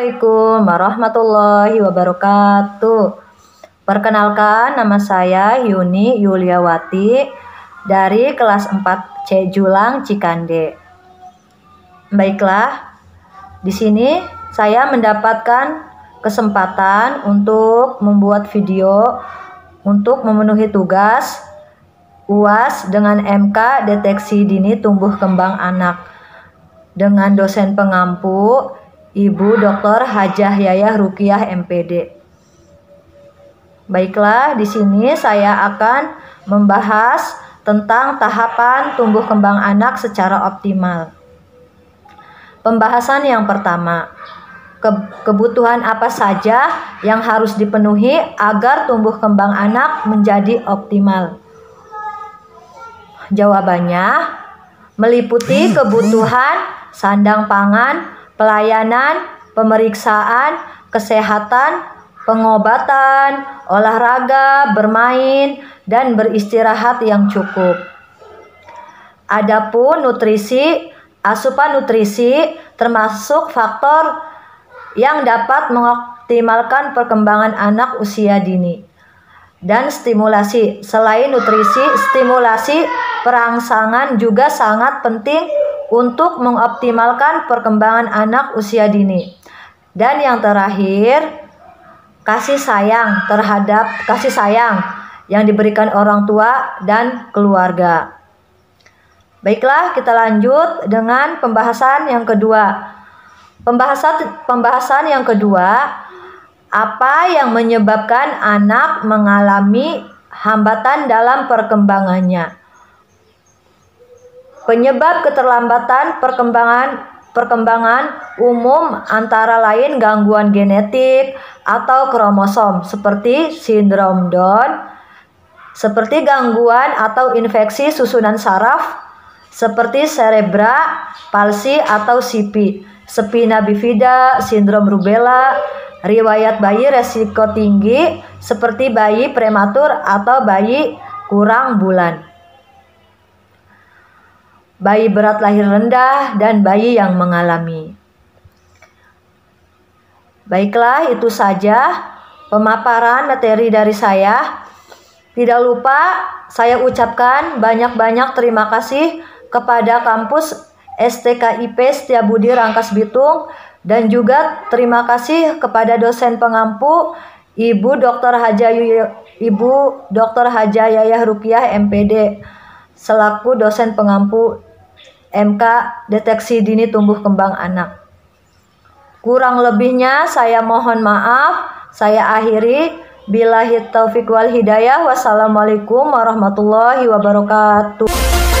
Assalamualaikum warahmatullahi wabarakatuh. Perkenalkan nama saya Yuni Yuliawati dari kelas 4 C Julang Cikande. Baiklah, di sini saya mendapatkan kesempatan untuk membuat video untuk memenuhi tugas UAS dengan MK deteksi dini tumbuh kembang anak dengan dosen pengampu Ibu Dr. Hajah Yayah Rukiah MPD. Baiklah, di sini saya akan membahas tentang tahapan tumbuh kembang anak secara optimal. Pembahasan yang pertama, ke kebutuhan apa saja yang harus dipenuhi agar tumbuh kembang anak menjadi optimal? Jawabannya meliputi kebutuhan sandang pangan, pelayanan, pemeriksaan, kesehatan, pengobatan, olahraga, bermain, dan beristirahat yang cukup. Adapun nutrisi, asupan nutrisi termasuk faktor yang dapat mengoptimalkan perkembangan anak usia dini. Dan stimulasi, selain nutrisi, stimulasi perangsangan juga sangat penting untuk mengoptimalkan perkembangan anak usia dini. Dan yang terakhir, kasih sayang terhadap kasih sayang yang diberikan orang tua dan keluarga. Baiklah, kita lanjut dengan pembahasan yang kedua. Pembahasan pembahasan yang kedua, apa yang menyebabkan anak mengalami hambatan dalam perkembangannya? Penyebab keterlambatan perkembangan perkembangan umum antara lain gangguan genetik atau kromosom seperti sindrom Down, seperti gangguan atau infeksi susunan saraf seperti cerebra palsi atau CP, spina bifida, sindrom rubella, riwayat bayi resiko tinggi seperti bayi prematur atau bayi kurang bulan bayi berat lahir rendah, dan bayi yang mengalami. Baiklah, itu saja pemaparan materi dari saya. Tidak lupa saya ucapkan banyak-banyak terima kasih kepada kampus STKIP Setiabudi Rangkas Bitung dan juga terima kasih kepada dosen pengampu Ibu Dr. Haja Ibu Dr. Haja Yayah Rukiah MPD selaku dosen pengampu MK deteksi dini tumbuh kembang anak. Kurang lebihnya saya mohon maaf. Saya akhiri billahi taufiq wal hidayah. Wassalamualaikum warahmatullahi wabarakatuh.